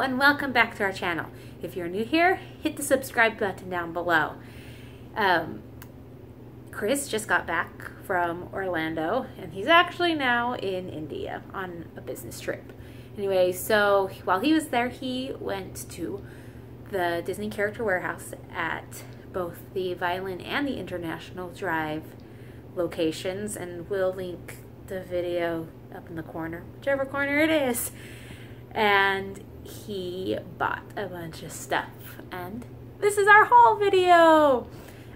And welcome back to our channel. If you're new here, hit the subscribe button down below. Um, Chris just got back from Orlando and he's actually now in India on a business trip. Anyway, so while he was there, he went to the Disney Character Warehouse at both the Vineland and the International Drive locations and we'll link the video up in the corner, whichever corner it is and he bought a bunch of stuff. And this is our haul video.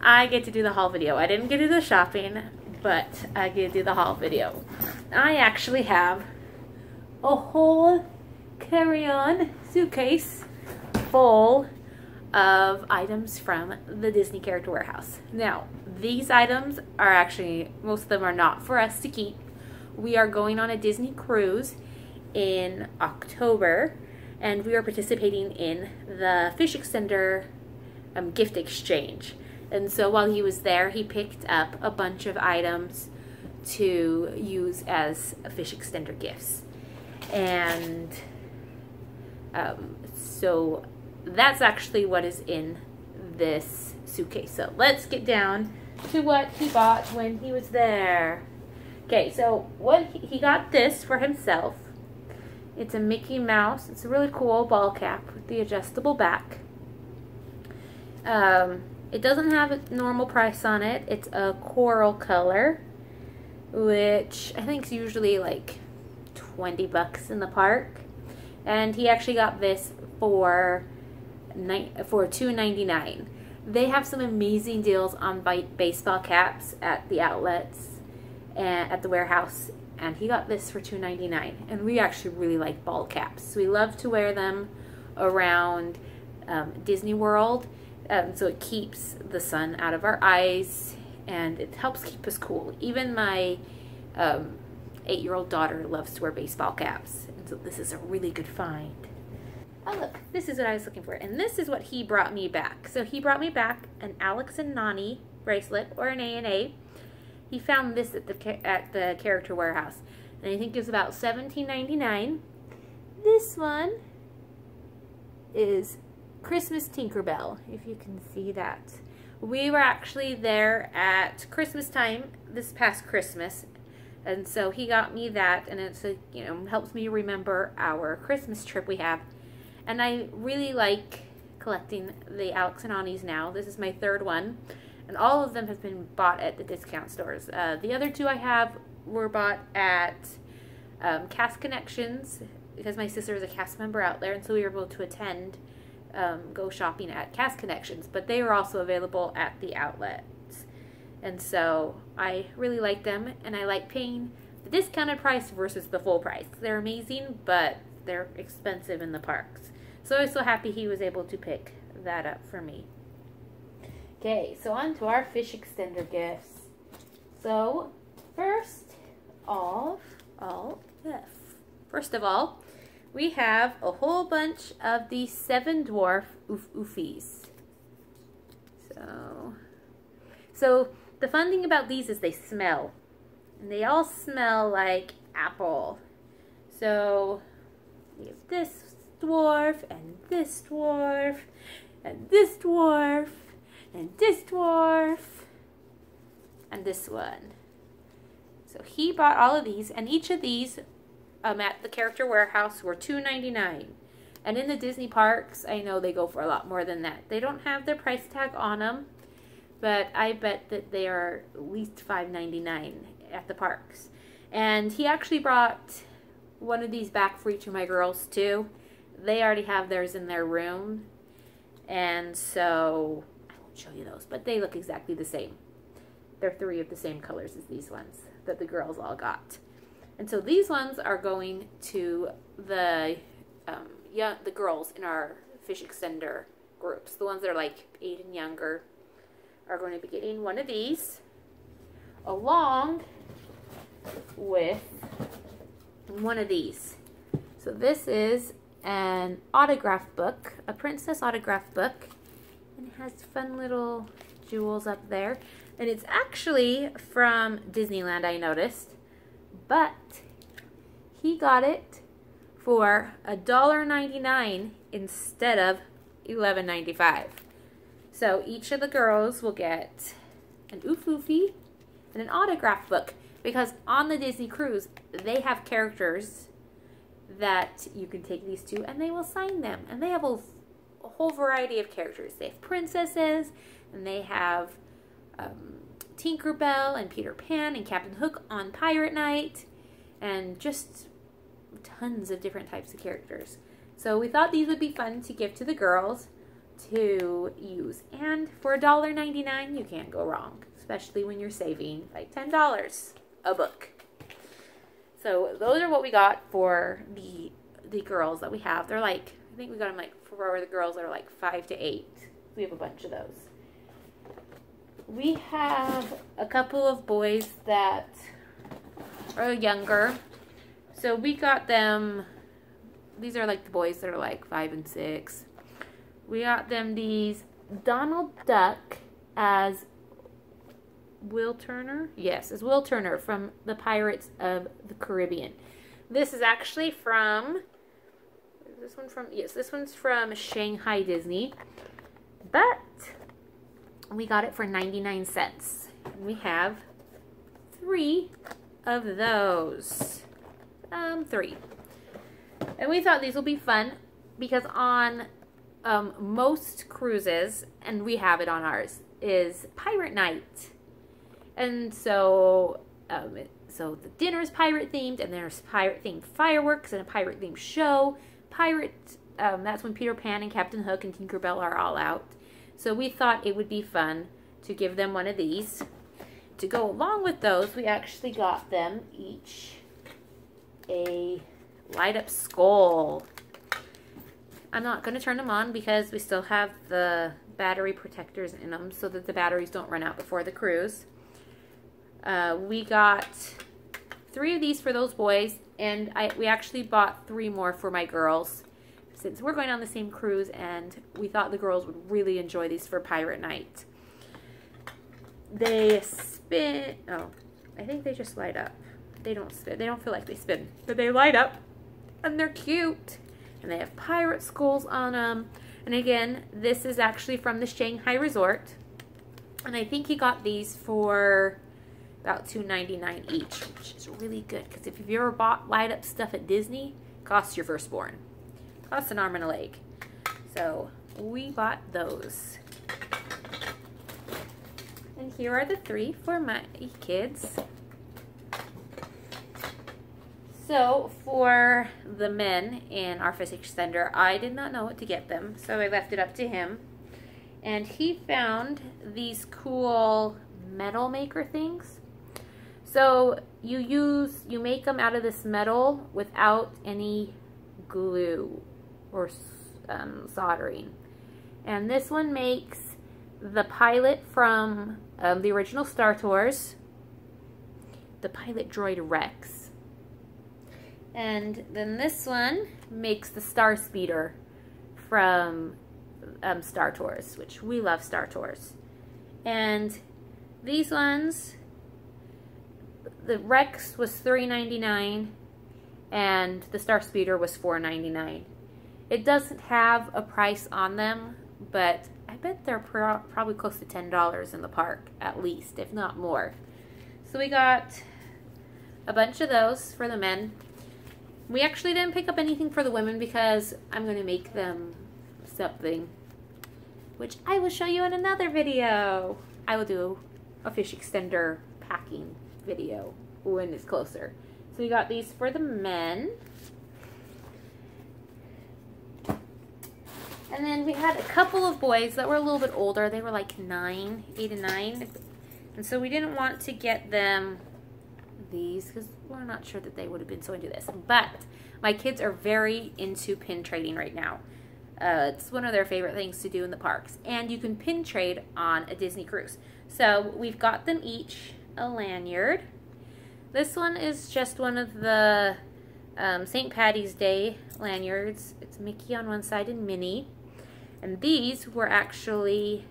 I get to do the haul video. I didn't get to do the shopping but I get to do the haul video. I actually have a whole carry-on suitcase full of items from the Disney Character Warehouse. Now, these items are actually, most of them are not for us to keep. We are going on a Disney cruise in October, and we are participating in the Fish Extender um, gift exchange. And so while he was there, he picked up a bunch of items to use as fish extender gifts. And um, so that's actually what is in this suitcase. So let's get down to what he bought when he was there. Okay, so what he, he got this for himself. It's a Mickey Mouse. It's a really cool ball cap with the adjustable back. Um, it doesn't have a normal price on it. It's a coral color, which I think is usually like 20 bucks in the park. And he actually got this for for 2.99. They have some amazing deals on baseball caps at the outlets and at the warehouse and he got this for $2.99 and we actually really like ball caps. We love to wear them around um, Disney World um, so it keeps the sun out of our eyes and it helps keep us cool. Even my um, eight-year-old daughter loves to wear baseball caps and so this is a really good find. Oh look this is what I was looking for and this is what he brought me back. So he brought me back an Alex and Ani bracelet or an A&A he found this at the at the character warehouse, and I think it was about $17.99. This one is Christmas Tinkerbell, if you can see that. We were actually there at Christmas time this past Christmas, and so he got me that, and it's a, you know helps me remember our Christmas trip we have. And I really like collecting the Alex and Ani's now. This is my third one and all of them have been bought at the discount stores. Uh, the other two I have were bought at um, Cast Connections because my sister is a cast member out there, and so we were able to attend, um, go shopping at Cast Connections. But they are also available at the outlets, and so I really like them, and I like paying the discounted price versus the full price. They're amazing, but they're expensive in the parks. So I was so happy he was able to pick that up for me. Okay, so on to our fish extender gifts. So, first of all, first of all, we have a whole bunch of the Seven Dwarf Ufuffies. So, so the fun thing about these is they smell. And they all smell like apple. So, we have this dwarf, and this dwarf, and this dwarf, and this dwarf, and this one. So he bought all of these, and each of these um, at the Character Warehouse were $2.99. And in the Disney parks, I know they go for a lot more than that. They don't have their price tag on them, but I bet that they are at least $5.99 at the parks. And he actually brought one of these back for each of my girls too. They already have theirs in their room. And so show you those, but they look exactly the same. They're three of the same colors as these ones that the girls all got. And so these ones are going to the um, young, the girls in our fish extender groups. The ones that are like eight and younger are going to be getting one of these along with one of these. So this is an autograph book, a princess autograph book has fun little jewels up there. And it's actually from Disneyland, I noticed. But he got it for $1.99 instead of $11.95. So each of the girls will get an Ufuffy and an autograph book because on the Disney cruise, they have characters that you can take these to and they will sign them. And they have a, a whole variety of characters. They have princesses and they have um, Tinkerbell and Peter Pan and Captain Hook on Pirate Night and just tons of different types of characters. So we thought these would be fun to give to the girls to use. And for $1.99, you can't go wrong, especially when you're saving like $10 a book. So those are what we got for the the girls that we have. They're like, I think we got them like for the girls that are like five to eight. We have a bunch of those. We have a couple of boys that are younger. So we got them, these are like the boys that are like five and six. We got them these Donald Duck as Will Turner? Yes, as Will Turner from the Pirates of the Caribbean. This is actually from, this one from, yes, this one's from Shanghai Disney. But we got it for 99 cents. We have three of those. Um, three. And we thought these will be fun because on um, most cruises, and we have it on ours, is Pirate Night. And so, um, so the dinner is pirate themed, and there's pirate themed fireworks and a pirate themed show. Pirate, um, that's when Peter Pan and Captain Hook and Tinkerbell are all out. So we thought it would be fun to give them one of these. To go along with those, we actually got them each a light up skull. I'm not going to turn them on because we still have the battery protectors in them so that the batteries don't run out before the cruise. Uh, we got three of these for those boys, and I we actually bought three more for my girls since we're going on the same cruise, and we thought the girls would really enjoy these for Pirate Night. They spin. Oh, I think they just light up. They don't spin. They don't feel like they spin, but they light up, and they're cute. And they have pirate skulls on them. And again, this is actually from the Shanghai Resort. And I think he got these for about $2.99 each, which is really good because if you've ever bought light up stuff at Disney, costs your firstborn. Costs an arm and a leg. So we bought those. And here are the three for my kids. So for the men in our fish extender, I did not know what to get them, so I left it up to him. And he found these cool metal maker things. So you use, you make them out of this metal without any glue or um, soldering. And this one makes the pilot from um, the original Star Tours, the pilot droid Rex. And then this one makes the Star Speeder from um, Star Tours, which we love Star Tours. And these ones the Rex was $3.99 and the Star Speeder was $4.99. It doesn't have a price on them, but I bet they're pro probably close to $10 in the park, at least, if not more. So we got a bunch of those for the men. We actually didn't pick up anything for the women because I'm going to make them something, which I will show you in another video. I will do a fish extender packing video when it's closer. So we got these for the men. And then we had a couple of boys that were a little bit older. They were like nine, eight and nine. And so we didn't want to get them these because we're not sure that they would have been so into this. But my kids are very into pin trading right now. Uh, it's one of their favorite things to do in the parks. And you can pin trade on a Disney cruise. So we've got them each a lanyard. This one is just one of the um, St. Patty's Day lanyards. It's Mickey on one side and Minnie. And these were actually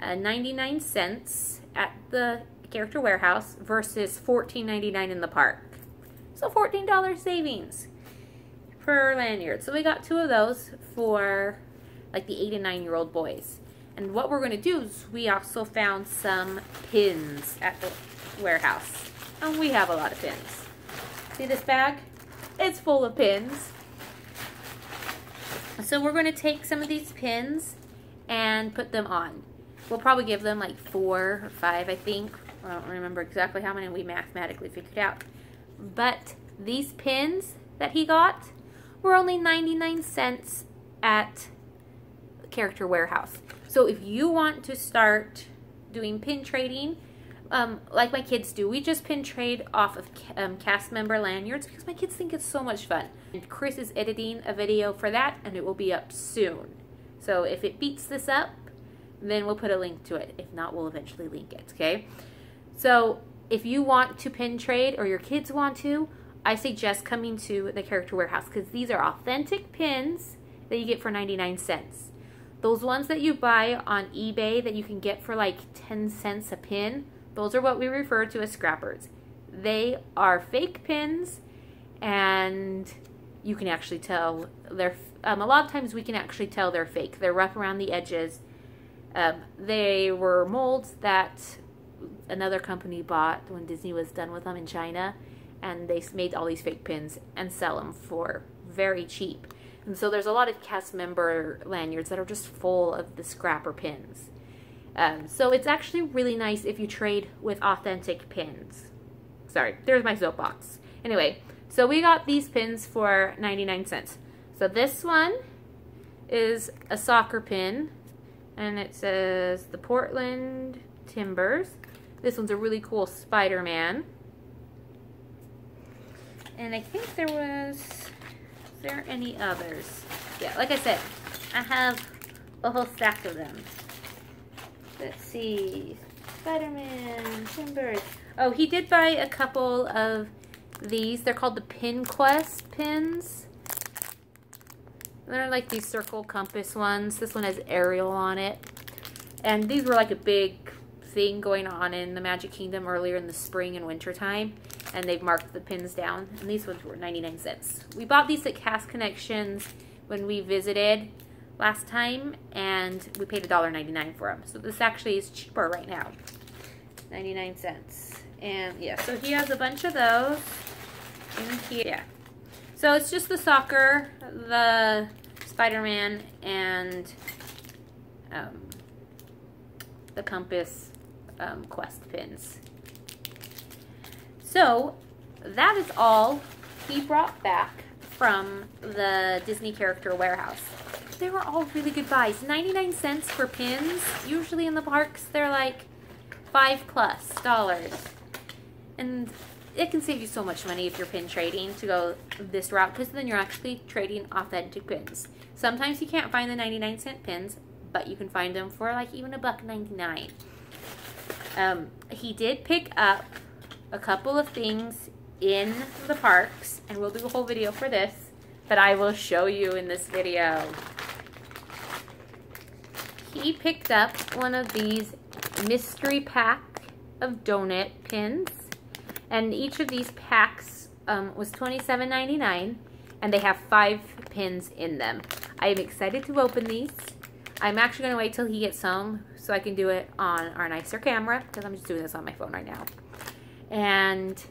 uh, 99 cents at the Character Warehouse versus $14.99 in the park. So $14 savings. per lanyard. So we got two of those for like the eight and nine year old boys. And what we're going to do is we also found some pins at the warehouse. And we have a lot of pins. See this bag? It's full of pins. So we're going to take some of these pins and put them on. We'll probably give them like four or five, I think. I don't remember exactly how many we mathematically figured out. But these pins that he got were only 99 cents at Character Warehouse. So if you want to start doing pin trading, um, like my kids do, we just pin trade off of um, cast member lanyards because my kids think it's so much fun. And Chris is editing a video for that and it will be up soon. So if it beats this up, then we'll put a link to it. If not, we'll eventually link it, okay? So if you want to pin trade or your kids want to, I suggest coming to the Character Warehouse because these are authentic pins that you get for 99 cents. Those ones that you buy on eBay that you can get for like 10 cents a pin, those are what we refer to as scrappers. They are fake pins and you can actually tell they're, um, a lot of times we can actually tell they're fake. They're rough around the edges. Um, they were molds that another company bought when Disney was done with them in China, and they made all these fake pins and sell them for very cheap. And so there's a lot of cast member lanyards that are just full of the scrapper pins. Um, so it's actually really nice if you trade with authentic pins. Sorry, there's my soapbox. Anyway, so we got these pins for 99 cents. So this one is a soccer pin, and it says the Portland Timbers. This one's a really cool Spider-Man. And I think there was, there any others? Yeah, like I said, I have a whole stack of them. Let's see. Spider-Man, Timbers. Oh, he did buy a couple of these. They're called the Pin Quest pins. They're like these circle compass ones. This one has Ariel on it. And these were like a big thing going on in the Magic Kingdom earlier in the spring and winter time, and they've marked the pins down, and these ones were 99 cents. We bought these at Cast Connections when we visited last time, and we paid $1.99 for them. So this actually is cheaper right now, 99 cents. And yeah, so he has a bunch of those in here. Yeah. So it's just the soccer, the Spider-Man, and um, the compass um, quest pins. So that is all he brought back from the Disney Character Warehouse. They were all really good buys. 99 cents for pins. Usually in the parks, they're like five plus dollars. And it can save you so much money if you're pin trading to go this route because then you're actually trading authentic pins. Sometimes you can't find the 99 cent pins, but you can find them for like even a buck 99. Um, he did pick up a couple of things in the parks, and we'll do a whole video for this, but I will show you in this video. He picked up one of these mystery pack of donut pins, and each of these packs um, was $27.99, and they have five pins in them. I am excited to open these. I'm actually going to wait till he gets home so I can do it on our nicer camera because I'm just doing this on my phone right now. And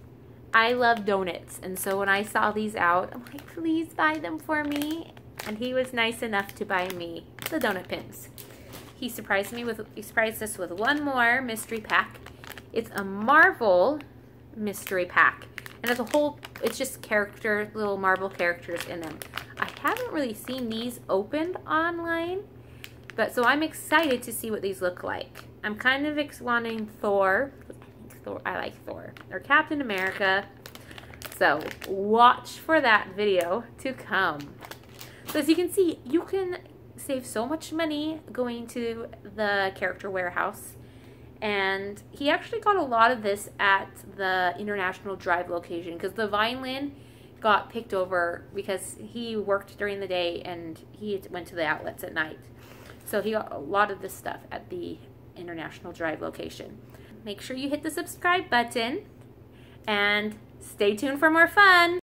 I love donuts. And so when I saw these out, I'm like, please buy them for me. And he was nice enough to buy me the donut pins. He surprised me with, he surprised us with one more mystery pack. It's a Marvel mystery pack. And as a whole, it's just character, little Marvel characters in them. I haven't really seen these opened online. But so I'm excited to see what these look like. I'm kind of wanting Thor. Thor. I like Thor. Or Captain America. So watch for that video to come. So as you can see, you can save so much money going to the character warehouse. And he actually got a lot of this at the International Drive location because the Vineland got picked over because he worked during the day and he went to the outlets at night. So he got a lot of this stuff at the International Drive location. Make sure you hit the subscribe button and stay tuned for more fun.